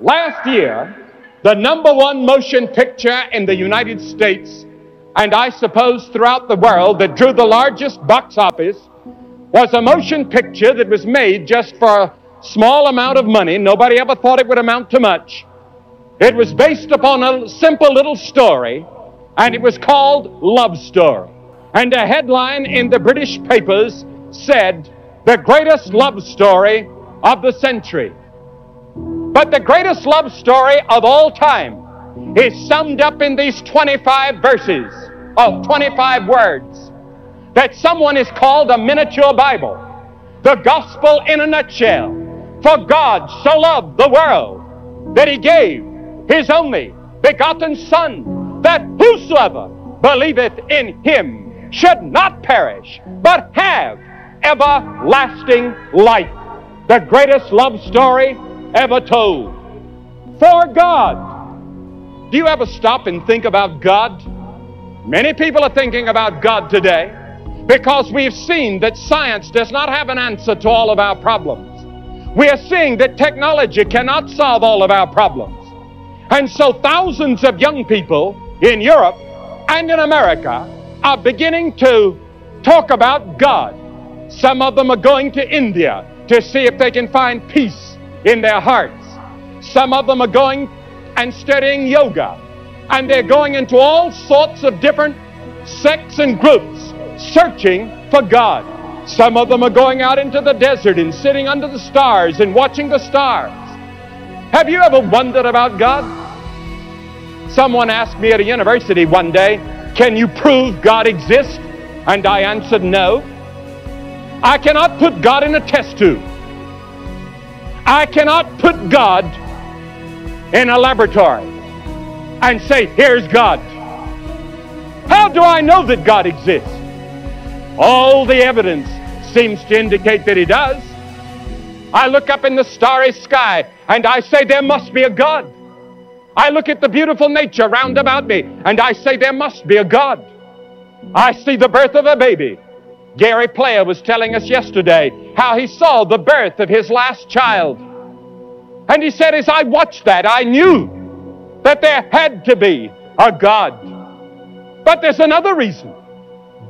Last year, the number one motion picture in the United States, and I suppose throughout the world, that drew the largest box office was a motion picture that was made just for a small amount of money. Nobody ever thought it would amount to much. It was based upon a simple little story, and it was called Love Story. And a headline in the British papers said, The greatest love story of the century. But the greatest love story of all time is summed up in these 25 verses, oh, 25 words, that someone is called a miniature Bible. The gospel in a nutshell. For God so loved the world that he gave his only begotten Son, that whosoever believeth in him should not perish, but have everlasting life. The greatest love story ever told. For God. Do you ever stop and think about God? Many people are thinking about God today because we've seen that science does not have an answer to all of our problems. We are seeing that technology cannot solve all of our problems. And so thousands of young people in Europe and in America are beginning to talk about God. Some of them are going to India to see if they can find peace in their hearts. Some of them are going and studying yoga. And they're going into all sorts of different sects and groups searching for God. Some of them are going out into the desert and sitting under the stars and watching the stars. Have you ever wondered about God? Someone asked me at a university one day, Can you prove God exists? And I answered, No. I cannot put God in a test tube. I cannot put God in a laboratory and say, Here's God. How do I know that God exists? All the evidence seems to indicate that He does. I look up in the starry sky and I say, There must be a God. I look at the beautiful nature round about me and I say, There must be a God. I see the birth of a baby. Gary Player was telling us yesterday how he saw the birth of his last child. And he said, as I watched that, I knew that there had to be a God. But there's another reason.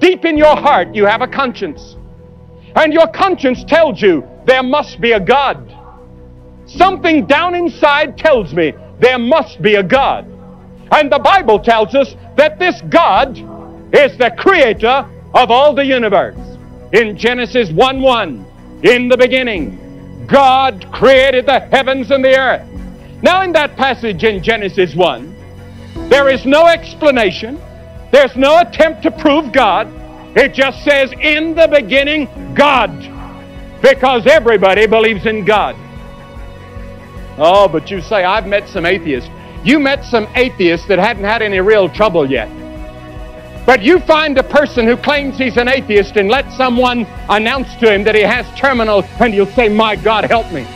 Deep in your heart, you have a conscience. And your conscience tells you there must be a God. Something down inside tells me there must be a God. And the Bible tells us that this God is the creator of all the universe. In Genesis 1 1, in the beginning, God created the heavens and the earth. Now, in that passage in Genesis 1, there is no explanation, there's no attempt to prove God. It just says, in the beginning, God. Because everybody believes in God. Oh, but you say, I've met some atheists. You met some atheists that hadn't had any real trouble yet. But you find a person who claims he's an atheist and let someone announce to him that he has terminal, and he'll say, My God, help me.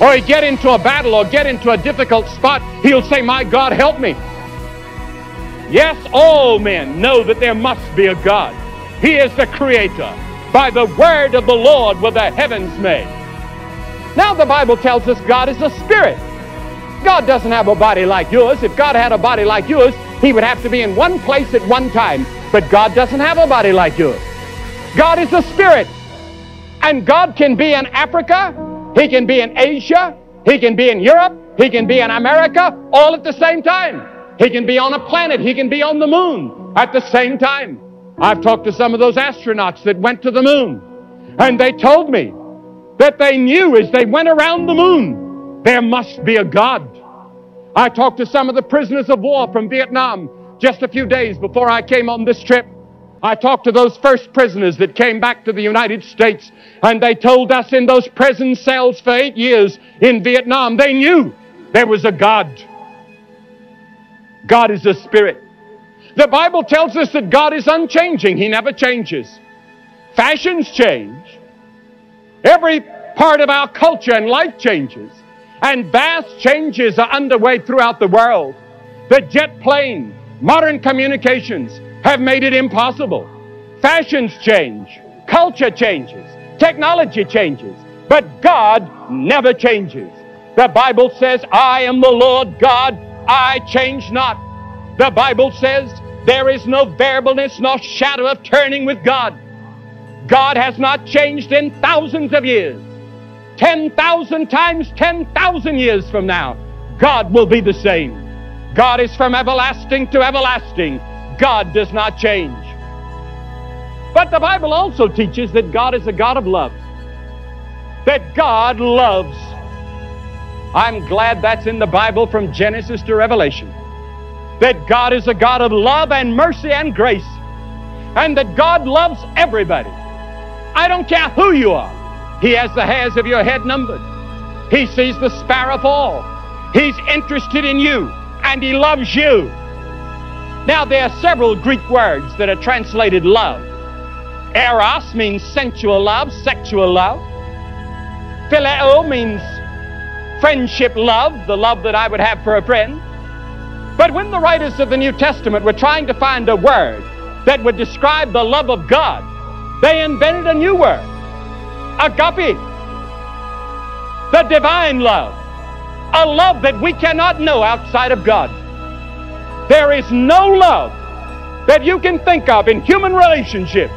Or he get into a battle or get into a difficult spot, he'll say, My God, help me. Yes, all men know that there must be a God. He is the creator. By the word of the Lord were the heavens made. Now the Bible tells us God is a spirit. God doesn't have a body like yours. If God had a body like yours, he would have to be in one place at one time. But God doesn't have a body like yours. God is a spirit. And God can be in Africa, He can be in Asia, He can be in Europe, He can be in America, all at the same time. He can be on a planet, He can be on the moon at the same time. I've talked to some of those astronauts that went to the moon, and they told me that they knew as they went around the moon, there must be a God. I talked to some of the prisoners of war from Vietnam just a few days before I came on this trip. I talked to those first prisoners that came back to the United States, and they told us in those prison cells for eight years in Vietnam, they knew there was a God. God is a spirit. The Bible tells us that God is unchanging, He never changes. Fashions change, every part of our culture and life changes. And vast changes are underway throughout the world. The jet plane, modern communications have made it impossible. Fashions change, culture changes, technology changes, but God never changes. The Bible says, I am the Lord God, I change not. The Bible says, there is no variableness nor shadow of turning with God. God has not changed in thousands of years. 10,000 times 10,000 years from now, God will be the same. God is from everlasting to everlasting. God does not change. But the Bible also teaches that God is a God of love. That God loves. I'm glad that's in the Bible from Genesis to Revelation. That God is a God of love and mercy and grace. And that God loves everybody. I don't care who you are. He has the hairs of your head numbered. He sees the sparrow fall. He's interested in you and he loves you. Now, there are several Greek words that are translated love. Eros means sensual love, sexual love. Phileo means friendship love, the love that I would have for a friend. But when the writers of the New Testament were trying to find a word that would describe the love of God, they invented a new word agape, the divine love, a love that we cannot know outside of God. There is no love that you can think of in human relationships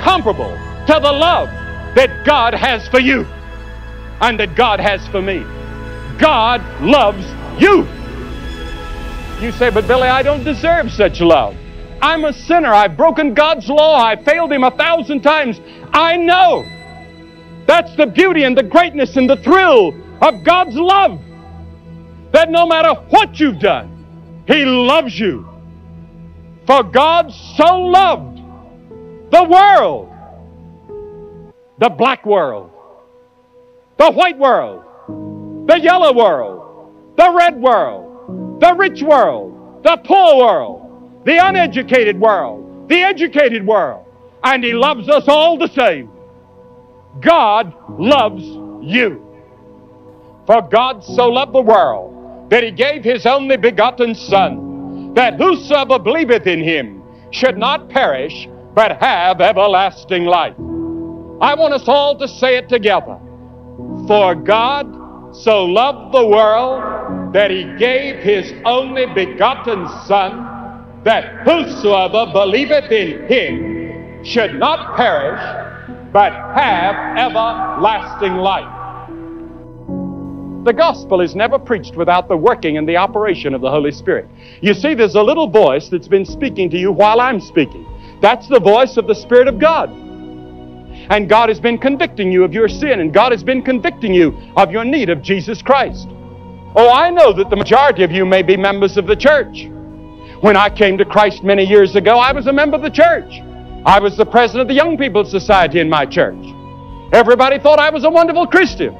comparable to the love that God has for you and that God has for me. God loves you. You say, but Billy, I don't deserve such love. I'm a sinner. I've broken God's law. I've failed Him a thousand times. I know. That's the beauty and the greatness and the thrill of God's love. That no matter what you've done, He loves you. For God so loved the world, the black world, the white world, the yellow world, the red world, the rich world, the poor world, the uneducated world, the educated world. And He loves us all the same. God loves you. For God so loved the world that he gave his only begotten Son, that whosoever believeth in him should not perish, but have everlasting life. I want us all to say it together. For God so loved the world that he gave his only begotten Son, that whosoever believeth in him should not perish, but have everlasting life. The gospel is never preached without the working and the operation of the Holy Spirit. You see, there's a little voice that's been speaking to you while I'm speaking. That's the voice of the Spirit of God. And God has been convicting you of your sin, and God has been convicting you of your need of Jesus Christ. Oh, I know that the majority of you may be members of the church. When I came to Christ many years ago, I was a member of the church. I was the president of the Young People's Society in my church. Everybody thought I was a wonderful Christian.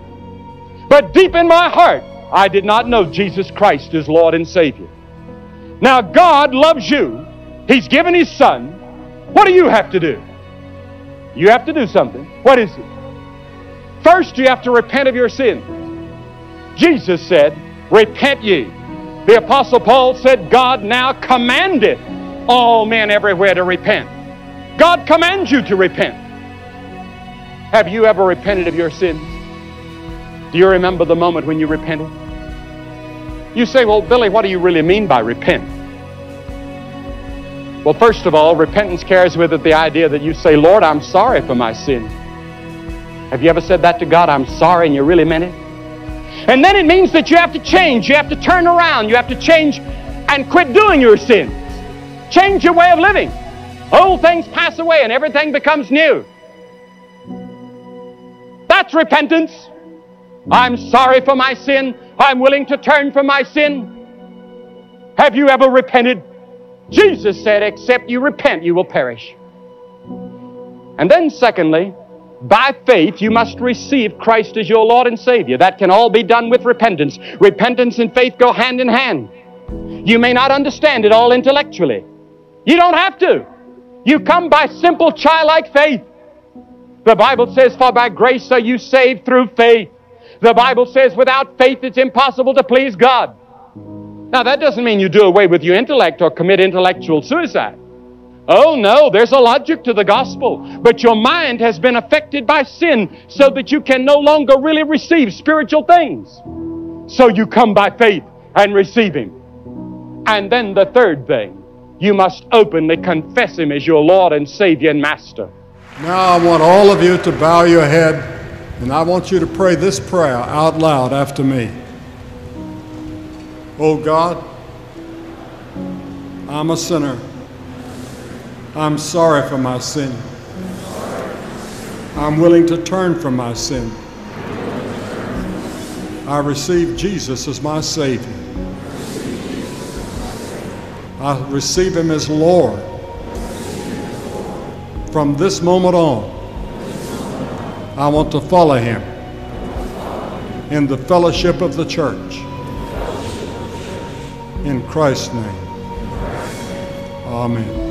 But deep in my heart, I did not know Jesus Christ as Lord and Savior. Now, God loves you. He's given His Son. What do you have to do? You have to do something. What is it? First, you have to repent of your sins. Jesus said, Repent ye. The Apostle Paul said, God now commandeth all men everywhere to repent. God commands you to repent. Have you ever repented of your sins? Do you remember the moment when you repented? You say, well, Billy, what do you really mean by repent? Well, first of all, repentance carries with it the idea that you say, Lord, I'm sorry for my sin. Have you ever said that to God? I'm sorry, and you really meant it? And then it means that you have to change. You have to turn around. You have to change and quit doing your sins. Change your way of living. Old things pass away and everything becomes new. That's repentance. I'm sorry for my sin. I'm willing to turn from my sin. Have you ever repented? Jesus said, Except you repent, you will perish. And then, secondly, by faith, you must receive Christ as your Lord and Savior. That can all be done with repentance. Repentance and faith go hand in hand. You may not understand it all intellectually. You don't have to. You come by simple childlike faith. The Bible says, For by grace are you saved through faith. The Bible says, Without faith it's impossible to please God. Now, that doesn't mean you do away with your intellect or commit intellectual suicide. Oh, no, there's a logic to the gospel. But your mind has been affected by sin so that you can no longer really receive spiritual things. So you come by faith and receive Him. And then the third thing, you must openly confess Him as your Lord and Savior and Master. Now I want all of you to bow your head and I want you to pray this prayer out loud after me. Oh God, I'm a sinner. I'm sorry for my sin. I'm willing to turn from my sin. I receive Jesus as my Savior. I receive Him as Lord. From this moment on, I want to follow Him in the fellowship of the church. In Christ's name. Amen.